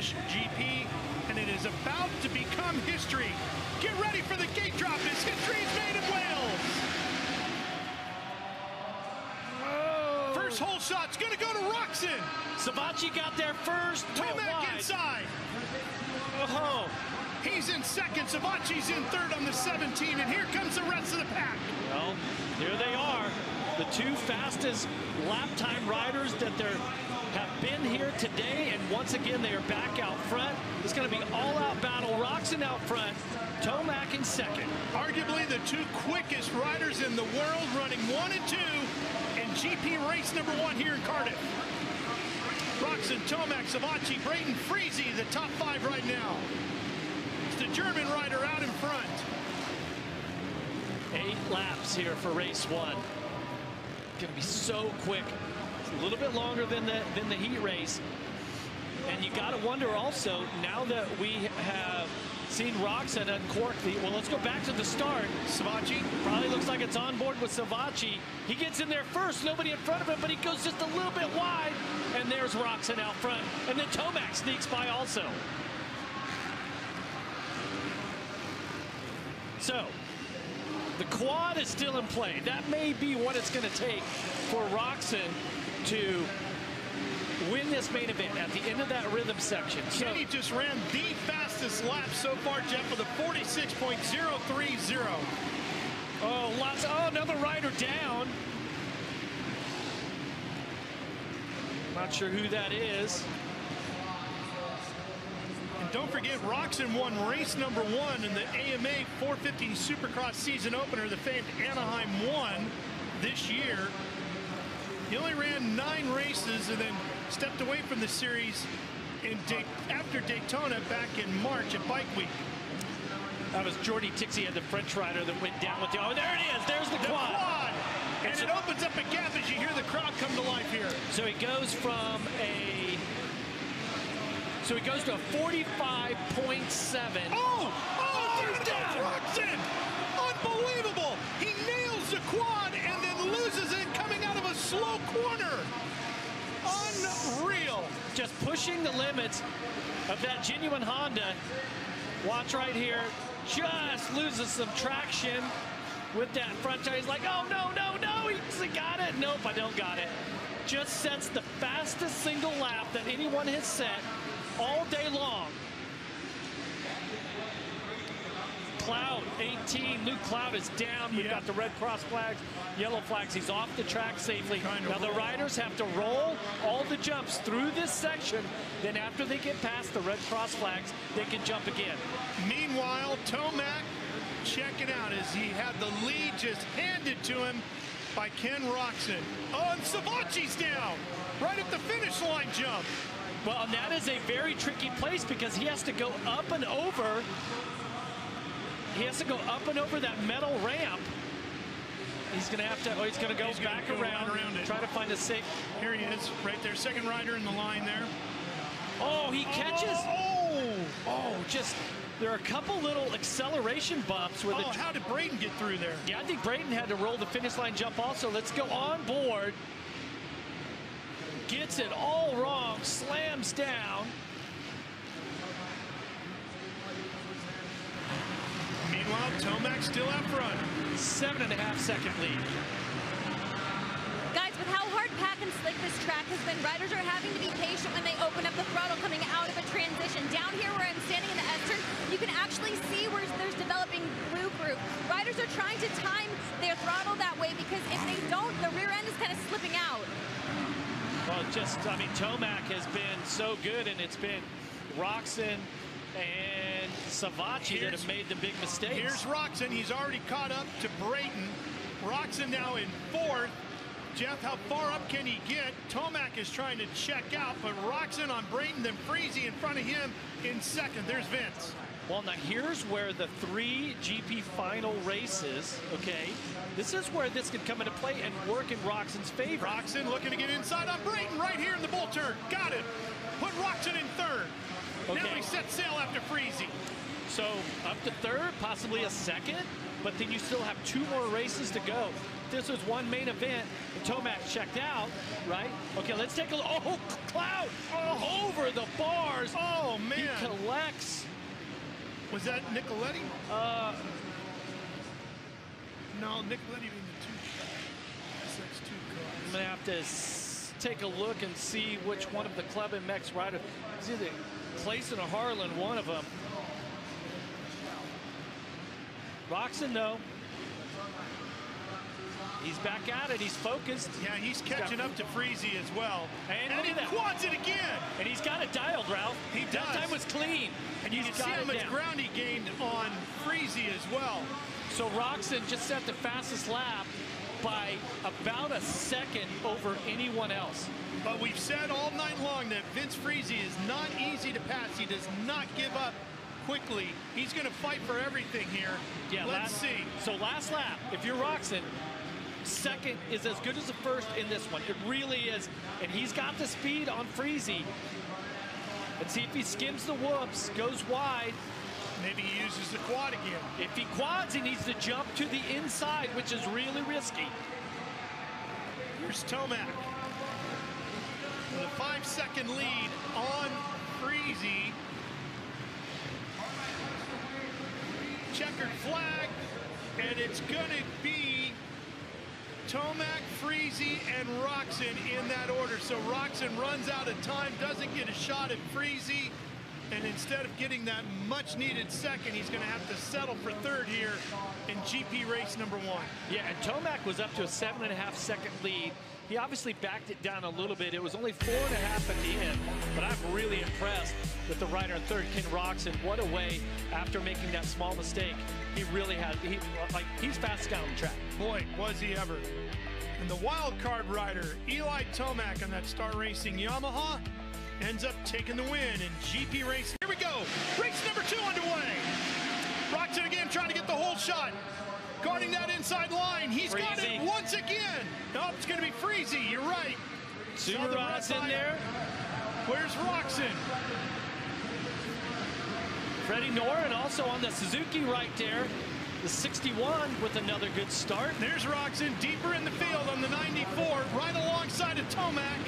British GP, and it is about to become history. Get ready for the gate drop as history is made in Wales. Oh. First hole shot's going to go to Roczen. Savatgy got there first. Tomac inside. Oh, He's in second. Savatgy's in third on the 17, and here comes the rest of the pack. well, here they are. The two fastest lap time riders that there have been here today, and once again they are back out front. It's going to be all-out battle. Roczen out front, Tomac in second. Arguably the two quickest riders in the world, running one and two in GP race number one here in Cardiff. Roczen, Tomac, Savatgy, Brayton, Friese, the top five right now. It's the German rider out in front. Eight laps here for race one. Going to be so quick. A little bit longer than the than the heat race. And you got to wonder also now that we have seen Roczen uncork the. Well, let's go back to the start. Savatgy, Probably looks like it's on board with Savatgy. He gets in there first, nobody in front of him, but he goes just a little bit wide. And there's Roczen out front. And then Tomac sneaks by also. So, the quad is still in play. That may be what it's going to take for Roczen to win this main event at the end of that rhythm section. So, Kenny just ran the fastest lap so far, Jeff, with a 46.030. oh, lots. Oh, another rider down. Not sure who that is. And don't forget, Roczen won race number one in the AMA 450 Supercross season opener. The famed Anaheim won this year. He only ran nine races and then stepped away from the series in after Daytona back in March at Bike Week. That was Jordi Tixier had the French rider that went down with the. Oh, there it is. There's the The quad. quad! And it opens up a gap as you hear the crowd come to life here. So he goes from a. So he goes to a 45.7. Oh! Oh, pushing the limits of that genuine Honda. Watch right here. Just loses some traction with that front tire. He's like, oh, no, no, no. He's got it. Nope, I don't got it. Just sets the fastest single lap that anyone has set all day long. Clout, 18. Luke Clout is down. We've Yeah. got the red cross flags, yellow flags. He's off the track safely. Now the riders have to roll all the jumps through this section. Then after they get past the red cross flags, they can jump again. Meanwhile, Tomac checking out as he had the lead just handed to him by Ken Roczen. Oh, and Savatgy's down right at the finish line jump. Well, and that is a very tricky place because he has to go up and over. He has to go up and over that metal ramp. He's going to have to, oh, he's going to go He's back go around, around it. try to find a safe. Here he is, right there, second rider in the line there. Oh, he catches. Oh, Oh, just, there are a couple little acceleration bumps where oh, the how did Brayton get through there? Yeah, I think Brayton had to roll the finish line jump also. Let's go on board. Gets it all wrong, slams down. Meanwhile, Tomac still out front. Seven and a half second lead. Guys, with how hard pack and slick this track has been, riders are having to be patient when they open up the throttle coming out of a transition. Down here where I'm standing in the S turn, you can actually see where there's developing blue group. Riders are trying to time their throttle that way because if they don't, the rear end is kind of slipping out. Well, just, I mean, Tomac has been so good, and it's been Roczen and Savatgy that have made the big mistake. Here's Roczen. He's already caught up to Brayton. Roczen now in fourth. Jeff, how far up can he get? Tomac is trying to check out, but Roczen on Brayton, then Friese in front of him in second. There's Vince. Well, now here's where the three GP final races, okay, this is where this could come into play and work in Roczen's favor. Roczen looking to get inside on Brayton right here in the bull turn. Got it. Put Roczen in third. Now Okay. he sets sail after Friese. So up to third, possibly a second, but then you still have two more races to go. This was one main event, Tomac checked out, right? Okay, let's take a look. Oh, Clout oh. over the bars. Oh, man. He collects. Was that Nicoletti? Uh, no, Nicoletti in the two shot. That's two cars. I'm going to have to take a look and see which one of the Club and MX riders. It's either Clayson or Harlan, one of them. Roczen, though. He's back at it. He's focused. Yeah, he's catching he's up to Friese as well. And, and he that. quads it again. And he's got it dialed, Ralph. He does. That time was clean. And you he's can see how much down. ground he gained on Friese as well. So Roczen just set the fastest lap by about a second over anyone else. But we've said all night long that Vince Friese is not easy to pass. He does not give up quickly. He's going to fight for everything here. Yeah, let's last, see. So last lap, if you're Roczen, second is as good as the first in this one. It really is. And he's got the speed on Friese. Let's see if he skims the whoops, goes wide. Maybe he uses the quad again. If he quads, he needs to jump to the inside, which is really risky. Here's Tomac. With a five-second lead on Friese. Checkered flag, and it's going to be Tomac, Friese, and Roczen in that order. So Roczen runs out of time, doesn't get a shot at Friese. And instead of getting that much needed second, he's going to have to settle for third here in GP race number one. Yeah, and Tomac was up to a seven and a half second lead. He obviously backed it down a little bit. It was only four and a half at the end, but I'm really impressed with the rider in third, Ken Roczen. What a way, after making that small mistake, he really had, he, like, he's fast down the track. Boy, was he ever. And the wild card rider, Eli Tomac on that Star Racing Yamaha, ends up taking the win in GP race. Here we go. Race number two underway. Roczen again trying to get the whole shot. Guarding that inside line. He's Friese. got it once again. Nope, it's going to be Friese. You're right. Subaru's in there. Where's Roczen? Freddie Noren also on the Suzuki right there. The 61 with another good start. There's Roczen deeper in the field on the 94, right alongside of Tomac.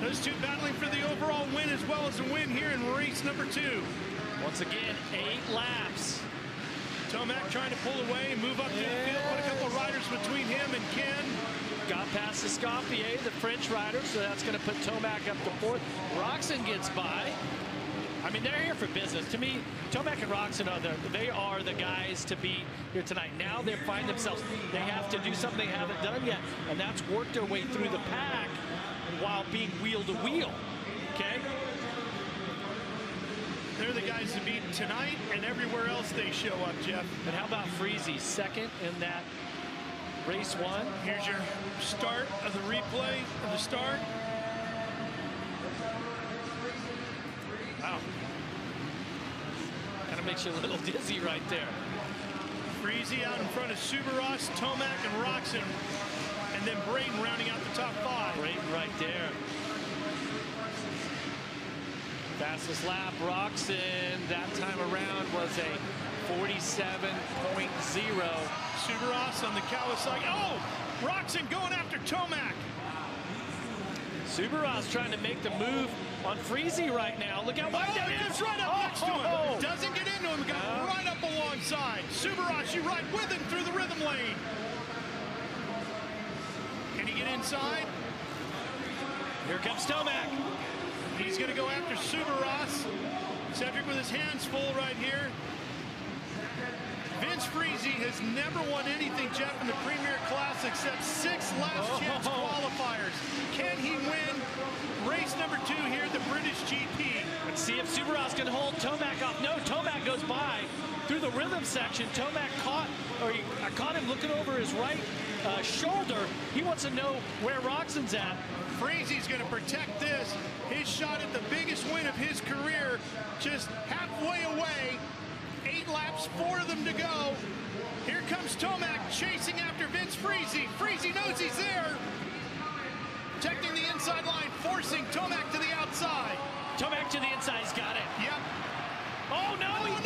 Those two battling for the overall win as well as a win here in race number two. Once again, eight laps. Tomac trying to pull away and move up to the field. Put a couple of riders between him and Ken. Got past Escoffier, the French rider, so that's going to put Tomac up to fourth. Roczen gets by. I mean, they're here for business. To me, Tomac and Roczen are the, they are the guys to beat here tonight. Now they find themselves, they have to do something they haven't done yet, and that's work their way through the pack while being wheel to wheel. Okay? They're the guys to beat tonight and everywhere else they show up, Jeff. And how about Friese, second in that race one? Here's your start of the replay of the start. Wow. Kind of makes you a little dizzy right there. Friese out in front of Soubeyras, Tomac, and Roczen and then Brayton rounding out the top five. Brayton right there. Fastest lap, Roczen, that time around was a 47.0. Soubeyras on the Kawasaki. Oh, Roczen going after Tomac. Soubeyras trying to make the move on Friese right now. Look out wide oh, is. right up oh, next to him. Oh. Doesn't get into him. Got uh, right up alongside. Soubeyras, you ride with him through the rhythm lane get inside. Here comes Tomac. He's going to go after Soubeyras. Cedric with his hands full right here. Vince Friese has never won anything, Jeff, in the Premier Class except six last oh. chance qualifiers. Can he win race number two here at the British GP? Let's see if Soubeyras can hold Tomac off. No, Tomac goes by through the rhythm section. Tomac caught, or he, I caught him looking over his right uh, shoulder. He wants to know where Roczen's at. Friese's going to protect this. His shot at the biggest win of his career just halfway away. Eight laps, four of them to go. Here comes Tomac chasing after Vince Friese. Friese knows he's there. Protecting the inside line, forcing Tomac to the outside. Tomac to the inside, he's got it. Yep. Oh, no, he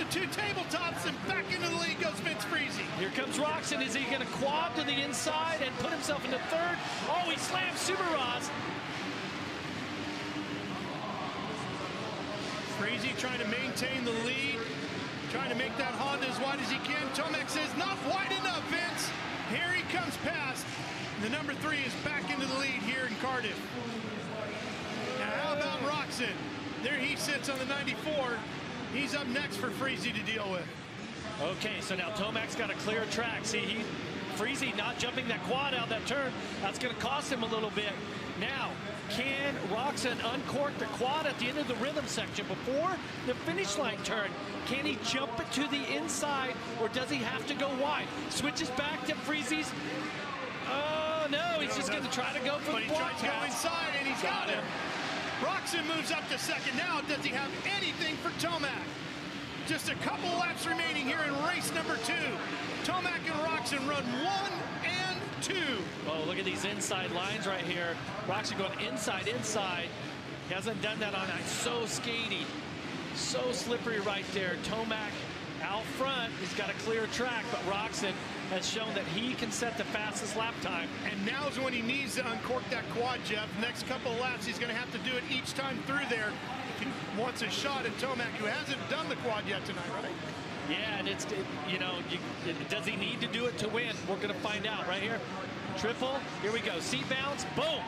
the two tabletops, and back into the lead goes Vince Friese. Here comes Roczen. Is he going to quad to the inside and put himself into third? Oh, he slams Soubeyras. Freezy trying to maintain the lead, trying to make that Honda as wide as he can. Tomac says, not wide enough, Vince. Here he comes past. The number three is back into the lead here in Cardiff. Now, how about Roczen? There he sits on the 94. He's up next for Friese to deal with. Okay, so now Tomac's got a clear track. See, he, Friese not jumping that quad out that turn. That's going to cost him a little bit. Now, can Roczen uncork the quad at the end of the rhythm section before the finish line turn? Can he jump it to the inside, or does he have to go wide? Switches back to Friese's. Oh, no, he's just going to try to go for but the he tries to go inside, and he's got him. Roczen moves up to second. Now, does he have anything for Tomac? Just a couple laps remaining here in race number two. Tomac and Roczen run one and two. Oh, look at these inside lines right here. Roczen going inside, inside. He hasn't done that on ice. So skaty, so slippery right there. Tomac out front. He's got a clear track, but Roczen has shown that he can set the fastest lap time. And now's when he needs to uncork that quad, Jeff. Next couple of laps, he's going to have to do it each time through there if he wants a shot at Tomac, who hasn't done the quad yet tonight, right? Yeah, and it's, it, you know, you, it, does he need to do it to win? We're going to find out right here. Triple, here we go. Seat bounce, boom.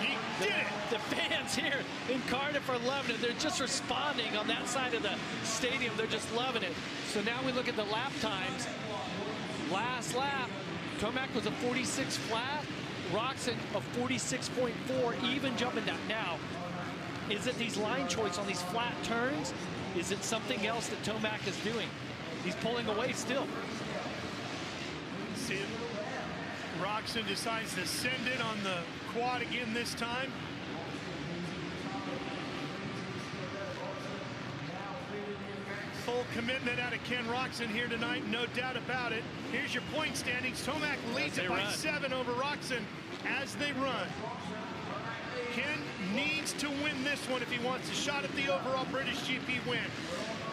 He did it. The fans here in Cardiff are loving it. They're just responding on that side of the stadium. They're just loving it. So now we look at the lap times. Last lap, Tomac was a 46 flat. Roczen a 46.4, even jumping that. Now, is it these line choice on these flat turns? Is it something else that Tomac is doing? He's pulling away still. See, Roczen decides to send it on the quad again this time. Full commitment out of Ken Roczen here tonight, no doubt about it. Here's your point standings. Tomac leads it by run. seven over Roczen as they run. Ken needs to win this one if he wants a shot at the overall British GP win.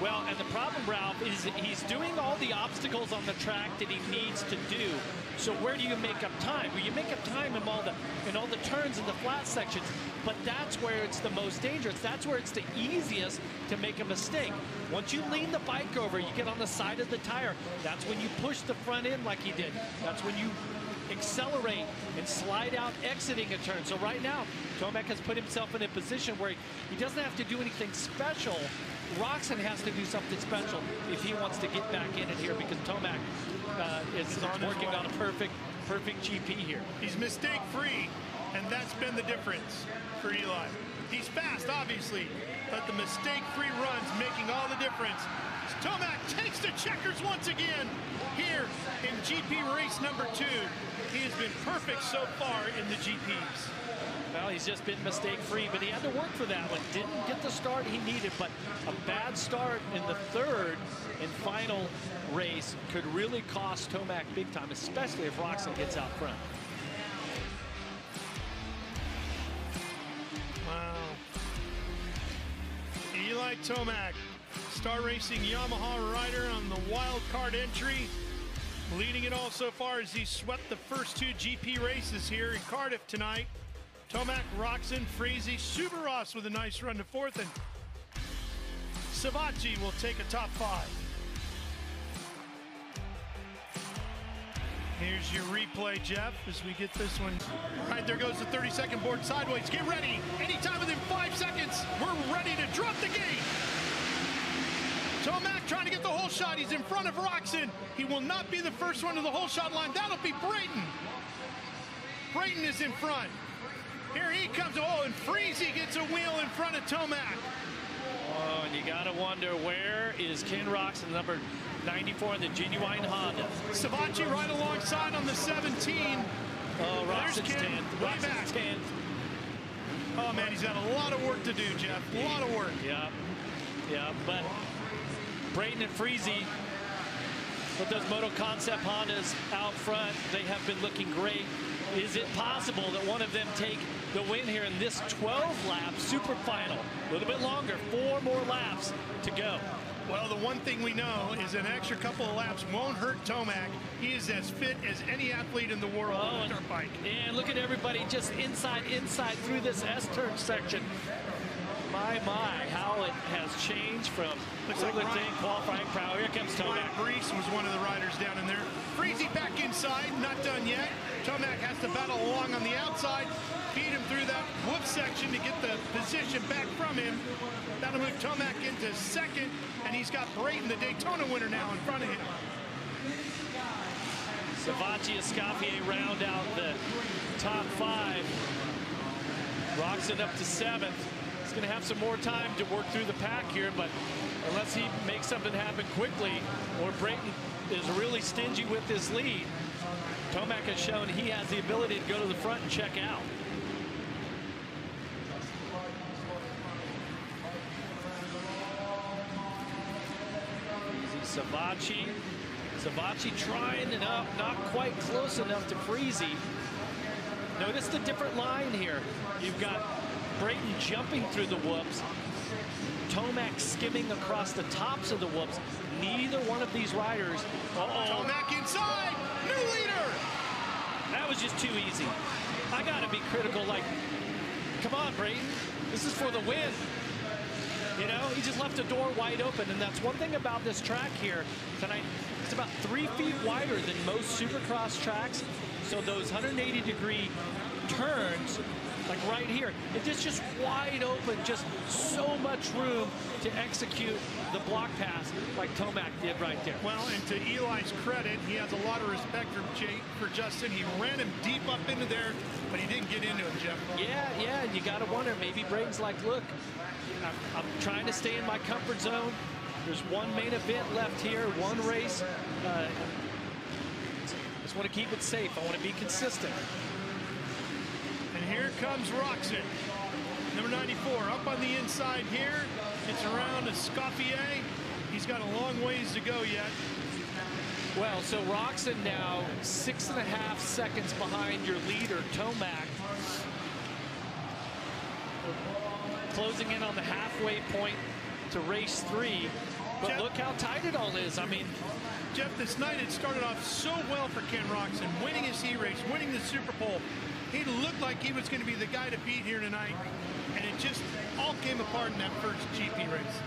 Well, and the problem, Ralph, is he's doing all the obstacles on the track that he needs to do. So where do you make up time? Well, you make up time in all the in all the turns and the flat sections, but that's where it's the most dangerous. That's where it's the easiest to make a mistake. Once you lean the bike over, you get on the side of the tire. That's when you push the front end like he did. That's when you accelerate and slide out exiting a turn. So right now, Tomac has put himself in a position where he, he doesn't have to do anything special. Roczen has to do something special if he wants to get back in it here because Tomac uh, is, on working on a perfect, perfect GP here. He's mistake free, and that's been the difference for Eli. He's fast, obviously, but the mistake free runs making all the difference. Tomac takes the checkers once again here in GP race number two. He has been perfect so far in the GPs. Well, he's just been mistake-free, but he had to work for that one. Didn't get the start he needed, but a bad start in the third and final race could really cost Tomac big time, especially if Roczen gets out front. Wow. Eli Tomac, Star Racing Yamaha rider on the wild card entry. Leading it all so far as he swept the first two GP races here in Cardiff tonight. Tomac, Roczen, Friese, Soubeyras with a nice run to fourth, and Savatgy will take a top five. Here's your replay, Jeff, as we get this one. All right, there goes the 30-second board sideways. Get ready. Anytime within five seconds, we're ready to drop the gate. Tomac trying to get the whole shot. He's in front of Roczen. He will not be the first one to the whole shot line. That'll be Brayton. Brayton is in front. Here he comes. Oh, and Friese gets a wheel in front of Tomac. Oh, and you got to wonder, where is Ken Roczen, number 94 in the genuine Honda? Savatgy right alongside on the 17. Oh, Ken, 10th. way Roczen's back. 10th. Oh, man, he's got a lot of work to do, Jeff. A lot of work. Yeah, yeah, but Brayton and Friese with those Moto Concept Hondas out front, they have been looking great. Is it possible that one of them take the win here in this 12 lap super final? A little bit longer, four more laps to go. Well, the one thing we know is an extra couple of laps won't hurt Tomac. He is as fit as any athlete in the world Oh, on a and, dirt bike. and look at everybody just inside, inside through this S-turn section. My, my, how it has changed from Looks like Ryan- qualifying proud. Here comes Ryan Tomac. Brees was one of the riders down in there. Friese back inside, not done yet. Tomac has to battle along on the outside, feed him through that whoop section to get the position back from him. That'll move Tomac into second, and he's got Brayton, the Daytona winner, now in front of him. Savatgy Escoffier round out the top five. Roczen up to seventh. Going to have some more time to work through the pack here, but unless he makes something happen quickly or Brayton is really stingy with his lead, Tomac has shown he has the ability to go to the front and check out. Easy Savatgy. Savatgy trying and up, not quite close enough to Friese. Notice the different line here. You've got Brayton jumping through the whoops, Tomac skimming across the tops of the whoops. Neither one of these riders. Uh-oh. Tomac inside, new leader. That was just too easy. I got to be critical. Like, come on, Brayton. This is for the win. You know, he just left the door wide open, and that's one thing about this track here tonight. It's about three feet wider than most Supercross tracks. So those 180 degree turns, like right here, it is just wide open, just so much room to execute the block pass like Tomac did right there. Well, and to Eli's credit, he has a lot of respect for Jake, for Justin. He ran him deep up into there, but he didn't get into him, Jeff. Yeah, yeah, and you got to wonder, maybe Brayton's like, look, I'm, I'm trying to stay in my comfort zone. There's one main event left here, one race. Uh, just want to keep it safe. I want to be consistent. Here comes Roczen, number 94, up on the inside here. It's around Escoffier. He's got a long ways to go yet. Well, so Roczen now six and a half seconds behind your leader, Tomac. Closing in on the halfway point to race three. But Jeff- look how tight it all is. I mean, Jeff, this night it started off so well for Ken Roczen, winning his heat race, winning the Superpole. He looked like he was going to be the guy to beat here tonight, and it just all came apart in that first GP race.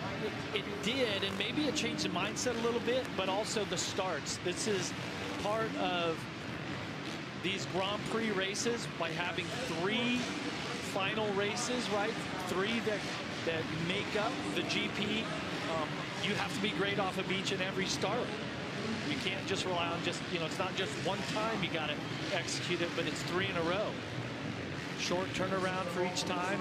It, did, and maybe it changed the mindset a little bit, but also the starts. This is part of these Grand Prix races by having three final races, right? Three that that make up the GP. Um, you have to be great off of each and every start. You can't just rely on just, you know, it's not just one time you got to execute it, but it's three in a row. Short turnaround for each time.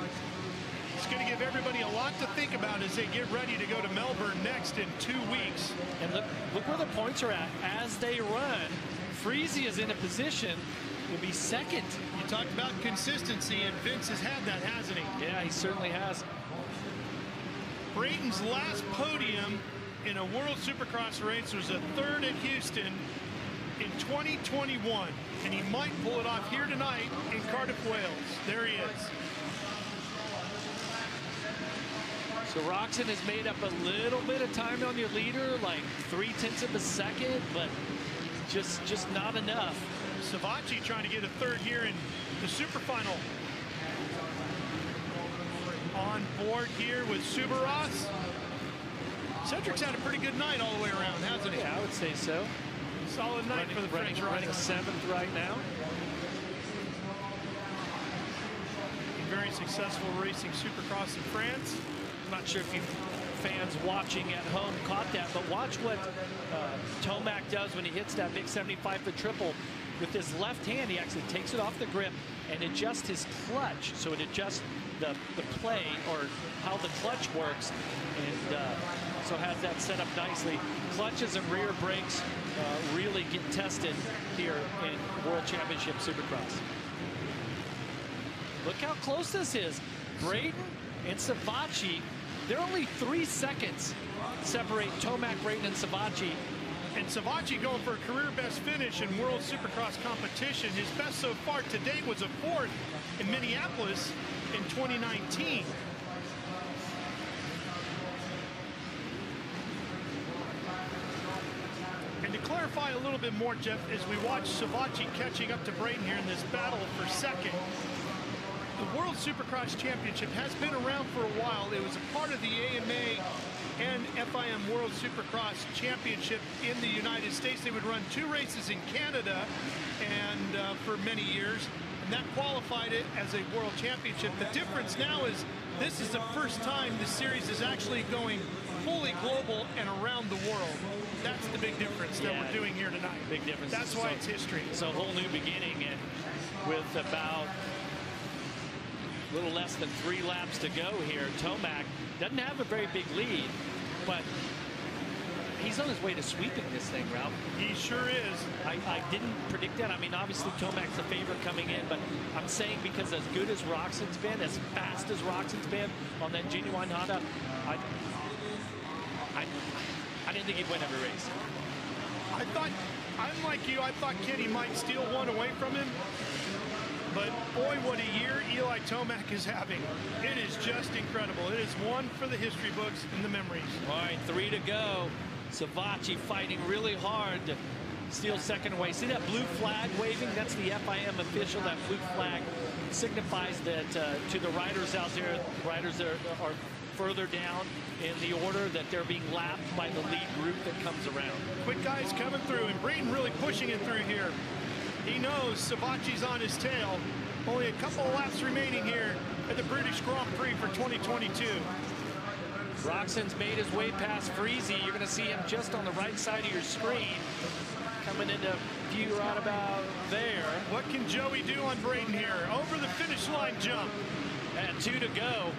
It's going to give everybody a lot to think about as they get ready to go to Melbourne next in two weeks. And look, look where the points are at. As they run, Friese is in a position to be second. You talked about consistency, and Vince has had that, hasn't he? Yeah, he certainly has. Brayton's last podium in a World Supercross race was a third at Houston in 2021, and he might pull it off here tonight in Cardiff, Wales. There he is. So Roczen has made up a little bit of time on your leader, like three tenths of a second, but just just not enough. Savatgy trying to get a third here in the super final. On board here with Soubeyras. Cedric's had a pretty good night all the way around, hasn't he? Yeah, I would say so. Solid night Running, for the running, French running seventh right now. Very successful racing Supercross in France. I'm not sure if you fans watching at home caught that, but watch what uh, Tomac does when he hits that big 75-foot triple. With his left hand, he actually takes it off the grip and adjusts his clutch. So it adjusts the, the play or how the clutch works and uh, so has that set up nicely. Clutches and rear brakes uh, really get tested here in World Championship Supercross. Look how close this is. Brayton and Savatgy, they're only three seconds separate Tomac, Brayton, and Savatgy. And Savatgy going for a career best finish in World Supercross competition. His best so far to date was a fourth in Minneapolis in 2019. Clarify a little bit more, Jeff, as we watch Savatgy catching up to Brayton here in this battle for second. The World Supercross Championship has been around for a while. It was a part of the AMA and FIM World Supercross Championship in the United States. They would run two races in Canada and uh, for many years, and that qualified it as a World Championship. The difference now is this is the first time the series is actually going fully global and around the world. That's the big difference that Yeah. we're doing here tonight. Big difference. That's why So- it's history. It's a whole new beginning, and with about a little less than three laps to go here, Tomac doesn't have a very big lead, but he's on his way to sweeping this thing, Ralph. He sure is. I, I didn't predict that. I mean, obviously Tomac's the favorite coming in, but I'm saying because as good as Roczen's been, as fast as Roczen's been on that genuine Honda, I, I, I didn't think he'd win every race. I thought, I'm like you, I thought Kenny might steal one away from him. But boy, what a year Eli Tomac is having. It is just incredible. It is one for the history books and the memories. All right, three to go. Savatgy fighting really hard to steal second away. See that blue flag waving? That's the FIM official. That blue flag signifies that uh, to the riders out there, riders are, are further down in the order that they're being lapped by the lead group that comes around. Quick guys coming through, and Brayton really pushing it through here. He knows Savatgy's on his tail. Only a couple of laps remaining here at the British Grand Prix for 2022. Roczen's made his way past Friese. You're going to see him just on the right side of your screen. Coming into view right about there. What can Joey do on Brayton here? Over the finish line jump. And two to go.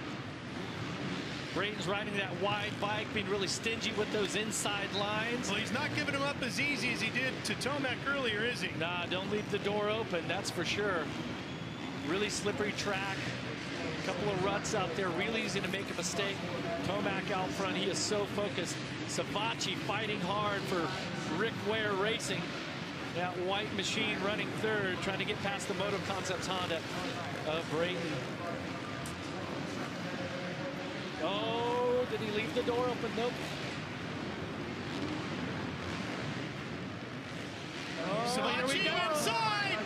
Brayton's riding that wide bike, being really stingy with those inside lines. Well, he's not giving him up as easy as he did to Tomac earlier, is he? Nah, don't leave the door open, that's for sure. Really slippery track. A couple of ruts out there, really easy to make a mistake. Tomac out front, he is so focused. Savatgy fighting hard for Rick Ware Racing. That white machine running third, trying to get past the Moto Concepts Honda of Brayton. Oh, did he leave the door open? Nope. Oh, here we go. inside,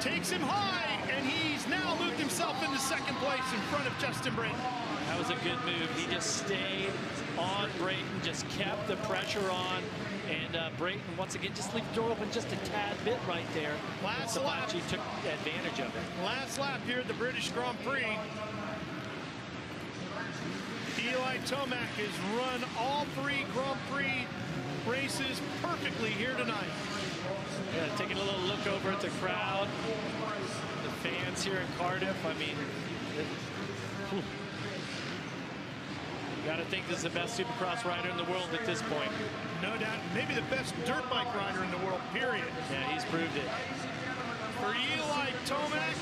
takes him high, and he's now moved himself into second place in front of Justin Brayton. That was a good move. He just stayed on Brayton, just kept the pressure on. And uh, Brayton, once again, just leave the door open just a tad bit right there. Last and lap. Took advantage of it. Last lap here at the British Grand Prix. Eli Tomac has run all three Grand Prix races perfectly here tonight. Yeah, taking a little look over at the crowd, the fans here in Cardiff. I mean, you got to think this is the best Supercross rider in the world at this point. No doubt, maybe the best dirt bike rider in the world, period. Yeah, he's proved it. For Eli Tomac,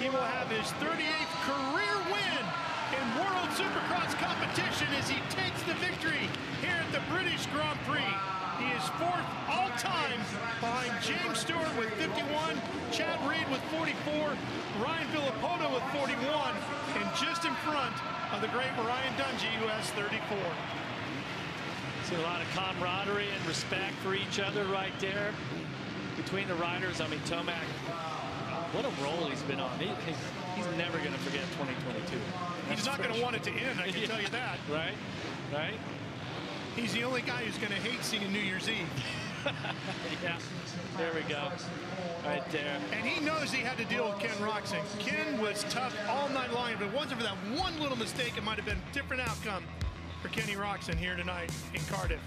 he will have his 38th career win in World Supercross competition as he takes the victory here at the British Grand Prix. He is fourth all time behind James Stewart with 51, Chad Reed with 44, Ryan Villopoto with 41, and just in front of the great Ryan Dungey who has 34. See a lot of camaraderie and respect for each other right there between the riders. I mean, Tomac, what a roll he's been on. He- he's never going to forget 2022. He's not going to want it to end, I can tell you that. Right, right. He's the only guy who's going to hate seeing New Year's Eve. Yeah, there we go. Right there. And he knows he had to deal with Ken Roczen. Ken was tough all night long. If it wasn't for that one little mistake, it might have been a different outcome for Kenny Roczen here tonight in Cardiff.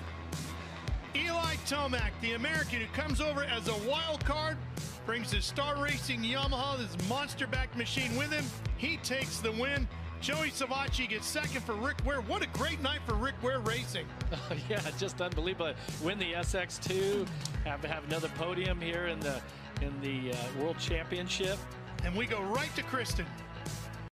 Eli Tomac, the American who comes over as a wild card, brings his Star Racing Yamaha, this monster back machine with him. He takes the win. Joey Savatgy gets second for Rick Ware. What a great night for Rick Ware Racing. yeah, just unbelievable. Win the SX2, have have another podium here in the in the uh, World Championship. And we go right to Kristen.